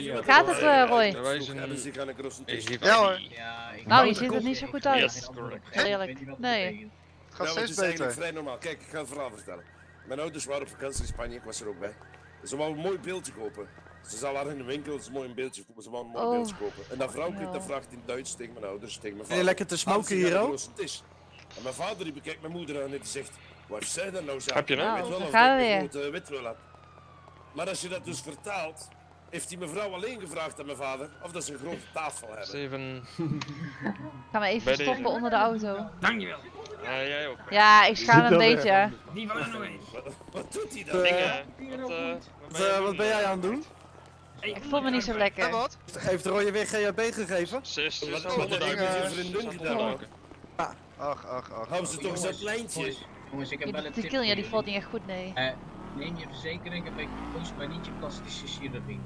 Gaat het, eh, Roy? Ja, wij zijn- Ja, hoor. Nou, je ziet er niet zo goed uit. dat eerlijk. Nee. dat. Het gaat Nou, het steeds is eigenlijk beter. vrij normaal. Kijk, ik ga het verhaal vertellen. Mijn ouders waren op vakantie in Spanje, ik was er ook bij. Ze wou een mooi beeldje kopen. Ze zal haar in de winkel, ze mooi een beeldje kopen, ze wou een mooi Oh. beeldje kopen. En dat vrouwtje Ja. dat vraagt in Duits tegen mijn ouders, tegen mijn Vind je vader. lekker te smoken hier, is. En mijn vader die bekijkt mijn moeder aan en die zegt, wat zij dan nou zo? Heb je Nou, weet wel of ik witwil heb. Maar als je dat dus vertaalt, heeft die mevrouw alleen gevraagd aan mijn vader of dat ze een grote tafel hebben. Steven. Gaan we even Bij deze. stoppen onder de auto. Dankjewel. Ja, jij ook. Ja, ik schaam een beetje. Die wou er nog eens. Wat, doet hij dan? Dingen. Wat, eh, Wat, eh, wat ben jij aan het doen? Ik voel me niet zo En lekker. wat? Heeft Roy je weer GHB gegeven? Zes, Wat zes, wat honderd heb je duiken. met je vriendin Zes, gedaan? honderd dan? duiken. Ach, ach, ach. Hou ze toch eens dat Jongens, ik heb wel Die een tip tequila, voor die jullie. valt niet echt goed, nee. Neem je verzekering een beetje post, maar niet je plastische chirurgie.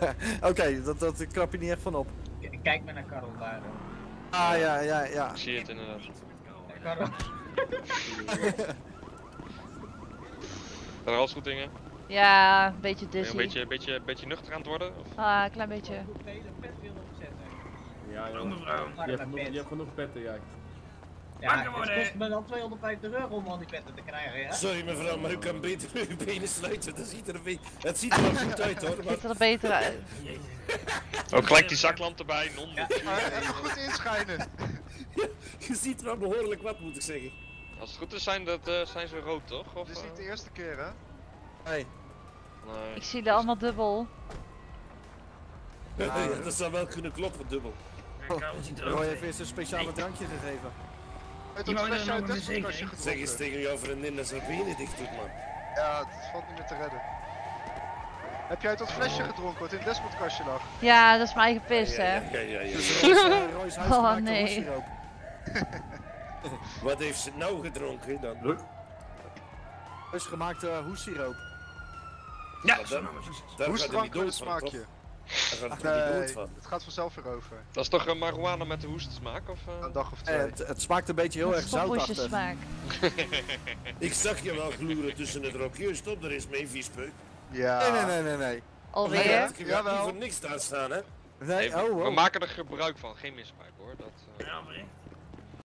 Oké, dat, dat krap je niet echt van op. K- Kijk maar naar Karel daar. Ah, ja, ja, ja. Ik zie het inderdaad. Ja, Karel. Gaat er alles goed dingen? Ja, een beetje Ben je dizzy. een beetje, beetje, beetje nuchter aan het worden? Of? Ah, een klein beetje. Hoeveel pet wil opzetten? Ja, mevrouw. Je hebt, genoeg, pet. je hebt genoeg petten, jij. Ja, het kost me dan 250 euro om al die petten te krijgen, ja? Sorry mevrouw, maar u kan beter uw benen sluiten. Dat ziet er een. Het ziet er wel goed uit hoor, maar... Ziet er beter uit. Ook gelijk die zaklamp erbij, non. Ja. Maar even goed inschijnen. Je ziet wel behoorlijk wat, moet ik zeggen. Als het goed is, zijn, dat, eh, zijn ze rood toch? Of, Dit is niet de eh? eerste keer, hè? Hey, Nee. Ik zie er allemaal dubbel. Ja, dat zou wel kunnen kloppen, dubbel. Roy heeft eerst een speciale drankje gegeven. Dat wou flesje er uit een. Zeg eens tegen jouw vriendin dat ze haar benen dicht doet, man. Ja, het valt niet meer te redden. Heb jij uit dat flesje gedronken wat in het desmotkastje lag? Ja, dat is mijn eigen pis, ja, hè. ja, ja, ja, ja. Dus eh, Oh, nee. hoessiroop. Wat heeft ze nou gedronken dan? Huisgemaakte hoessiroop. Ja, Wat zo dan? nou maar zo. Daar gaat Hoestdrank niet met een toch? smaakje. Daar gaat hij niet Nee, dood van. het gaat vanzelf weer over. Dat is toch een marihuana met de hoestsmaak? Of, eh? Een dag of Eh, twee. het, het smaakt een beetje heel erg zoutachtig. smaak. Ik zag je wel gloeren tussen het rokje. Stop er eens mee, viespeuk. Ja. Nee, nee, nee, nee, nee. Alweer. Gaat niet Jawel. voor niks daar staan, hè? Nee, Nee, oh, We oh. maken er gebruik van, geen misbruik hoor. Dat, eh, Ja, maar.